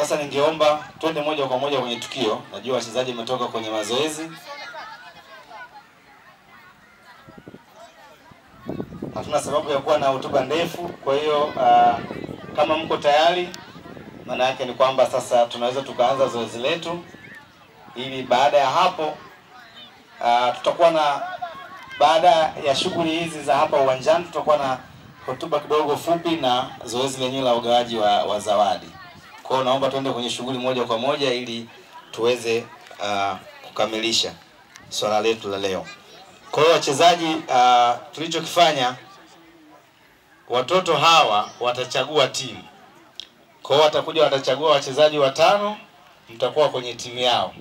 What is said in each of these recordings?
Sasa ningeomba twende moja kwa moja kwenye tukio. Najua wachezaji wametoka kwenye mazoezi, hatuna sababu ya kuwa na hotuba ndefu. Kwa hiyo uh, kama mko tayari, maana yake ni kwamba sasa tunaweza tukaanza zoezi letu, ili baada ya hapo uh, tutakuwa na baada ya shughuli hizi za hapa uwanjani tutakuwa na hotuba kidogo fupi na zoezi lenyewe la ugawaji wa, wa zawadi. Kwa hiyo naomba tuende kwenye shughuli moja kwa moja ili tuweze uh, kukamilisha swala letu la leo. Kwa hiyo wachezaji, uh, tulichokifanya watoto hawa watachagua timu. Kwa hiyo watakuja watachagua wachezaji watano, mtakuwa kwenye timu yao.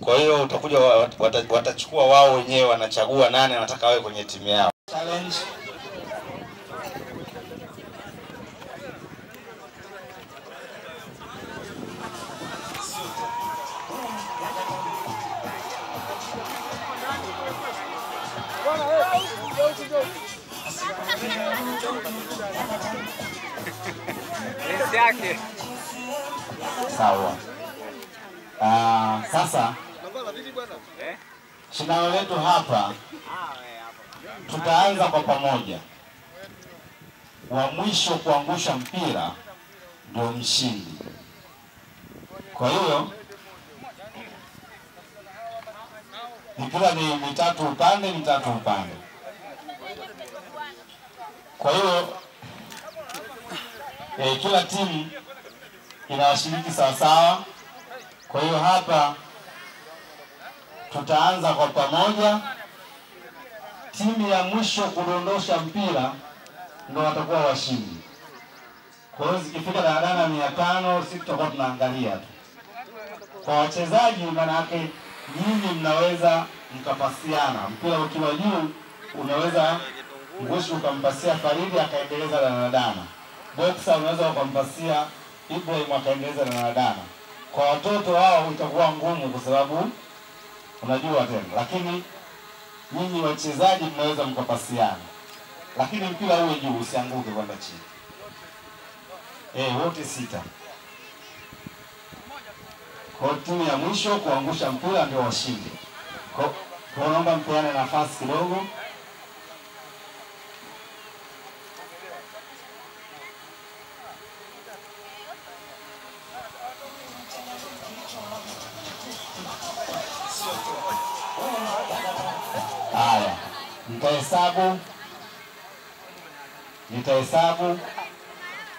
Kwa hiyo utakuja watachukua wao wenyewe wanachagua nane wanataka wawe kwenye timu yao. Challenge. Sawa. Ah, sasa shindano letu hapa tutaanza kwa pamoja. Wa mwisho kuangusha mpira ndio mshindi. Kwa hiyo mipira ni mitatu upande, mitatu upande. Kwa hiyo eh, kila timu inawashiriki sawasawa. Kwa hiyo hapa tutaanza kwa pamoja. Timu ya mwisho kudondosha mpira ndo watakuwa washindi. Kwa hiyo zikifika daladala mia tano sisi tutakuwa tunaangalia tu. Kwa wachezaji, maana yake nyinyi mnaweza mkapasiana, mpira ukiwa juu unaweza Ngushi ukampasia Faridi akaendeleza danadana, Boksa unaweza ukampasia Ibrahim akaendeleza danadana. Kwa watoto wao itakuwa ngumu, kwa sababu unajua tena, lakini nyinyi wachezaji mnaweza mkapasiana, lakini mpira uwe juu, usianguke kwenda chini. Eh, wote sita. Kwa timu ya mwisho kuangusha mpira ndio washindi. Kwa naomba mpeane nafasi kidogo. Nitahesabu nitahesabu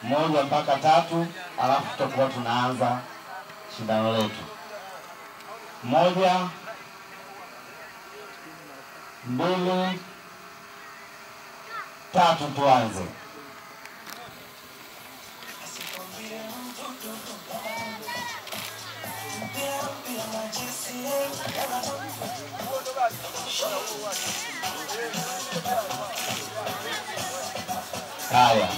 moja mpaka tatu, alafu tutakuwa tunaanza shindano letu. Moja, mbili, tatu, tuanze. Caia.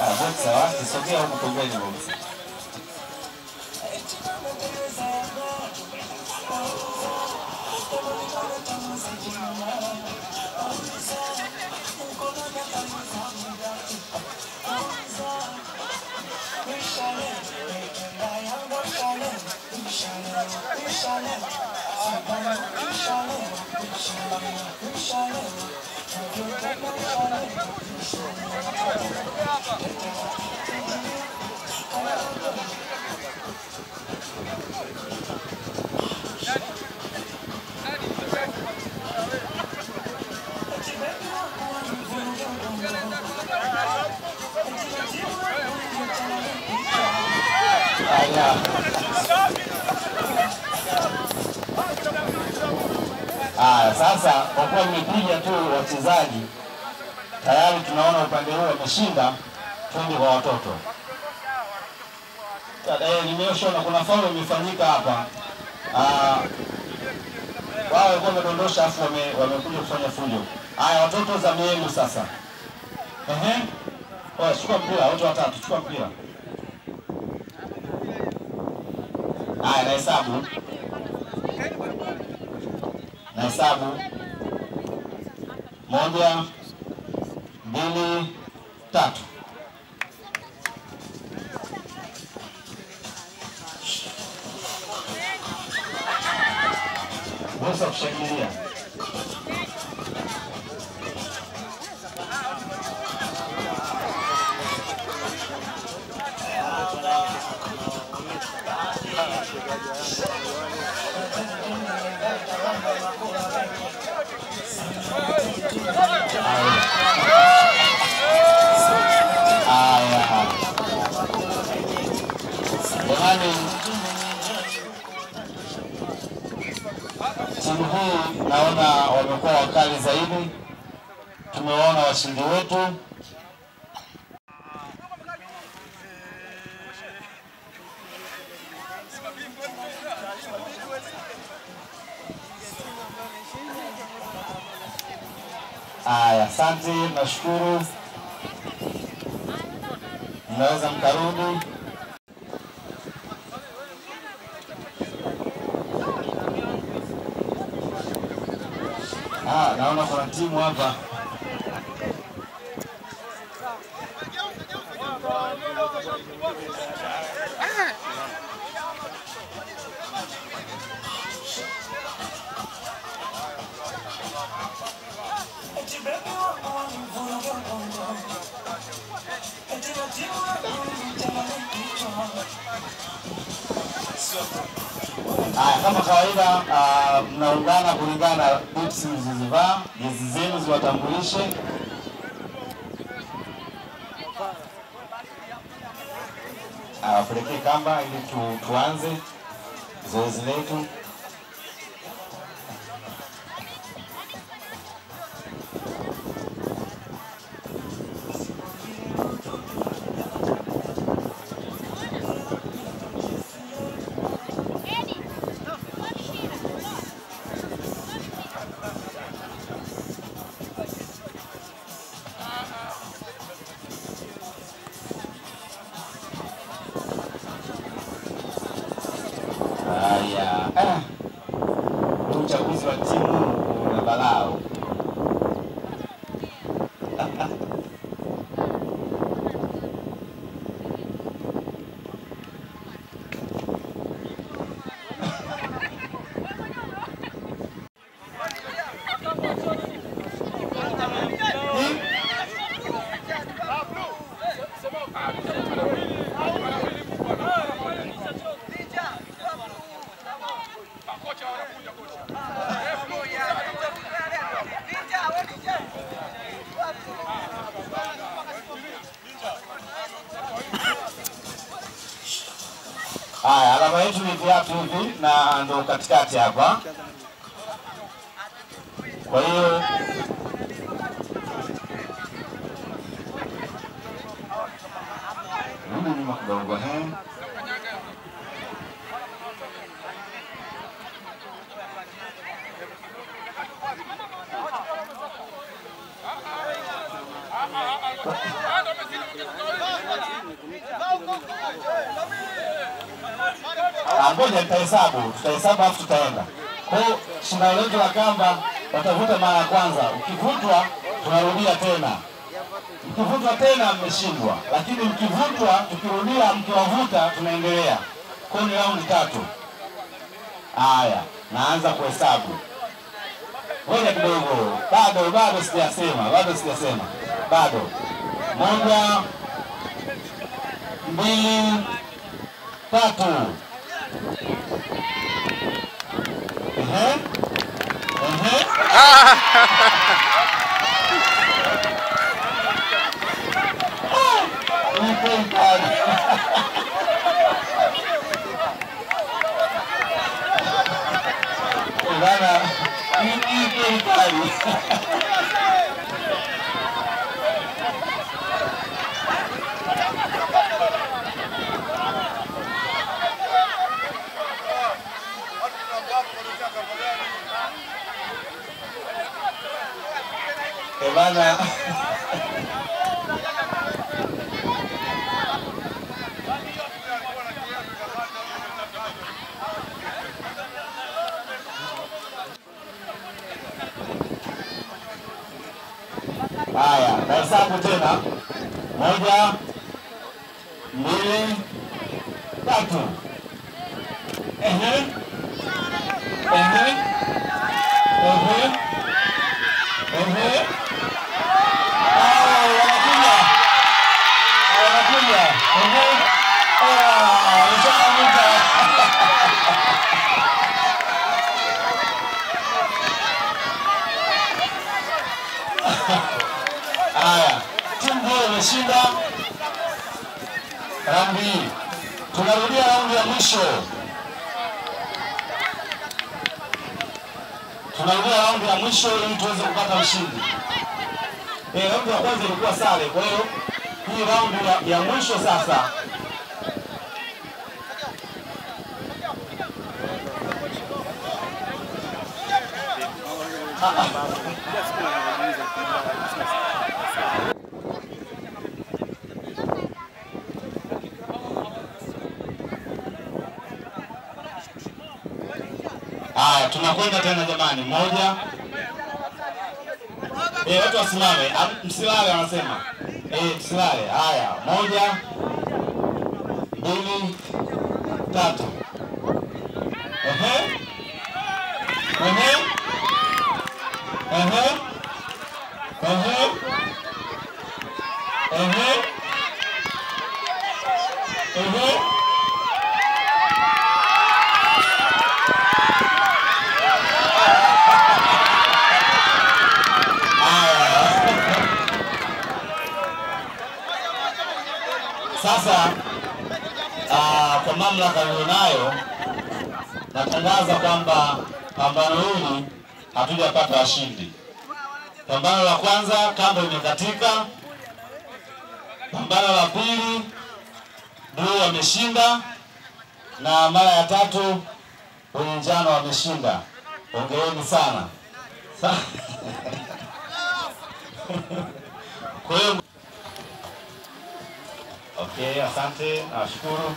Ah, вот, салат, и собі я вам поговорю. Sasa kwa kuwa imepiga tu wachezaji tayari, tunaona upande huu wameshinda, twende kwa watoto. E, nimeshona kuna faulu imefanyika hapa. Ah, wao walikuwa wamedondosha afu wamekuja kufanya fujo. Haya, watoto za mienu sasa. Ehe. Oya, chukua mpira, wote watatu, chukua mpira. Haya, na hesabu na hesabu moja, mbili, tatu. Ruhusa kushangilia. Haya. Jamani, timu hii naona wamekuwa wakali zaidi. Tumewaona washindi wetu. Haya, asante, nashukuru. Mnaweza mkarudi. Ah, naona kuna timu hapa. Haya, kama kawaida, ah, mnaungana kulingana na boots mlizozivaa, jezi zenu ziwatambulishe. Ah, Wapelekee kamba ili tu, tuanze zoezi letu. Ah, huu uchaguzi wa timu una balaa. Haya, alama yetu ni viatu hivi na ndo katikati hapa. Kwa hiyo rudi nyuma kidogo, eh. Ngoja nitahesabu, tutahesabu afu tutaenda. Kwa shindano letu la kamba watavuta mara ya kwanza, ukivutwa tunarudia tena, mkivutwa tena mmeshindwa, lakini mkivutwa, tukirudia, mkiwavuta tunaendelea. Kwa ni raundi tatu. Haya, naanza kuhesabu. Ngoja kidogo, bado bado sijasema, bado sijasema, bado. Moja, mbili, tatu. Ehe. Ehe. Ipo bana. Haya, nahesabu tena, moja, mbili, tatu. Ehe, ehe, ehe, ehe. Hii. Tunarudia raundi ya mwisho, tunarudia raundi ya mwisho ili tuweze kupata mshindi. Eh, raundi ya kwanza ilikuwa sare, kwa hiyo hii raundi ya, ya mwisho sasa Haya, tunakwenda tena jamani, moja. Eh, watu wasimame, msilale wanasema. Eh, msilale. Haya, moja, mbili, tatu. Ehe. Ehe. Ehe. Ehe. Ehe. Ehe. Sasa aa, kwa mamlaka nilionayo natangaza kwamba pambano hili hatujapata washindi. Pambano la kwanza kamba imekatika, pambano la pili bluu wameshinda, na mara ya tatu wenye njano wameshinda. Hongereni sana. Sa- Kwa hiyo Okay, asante, nashukuru.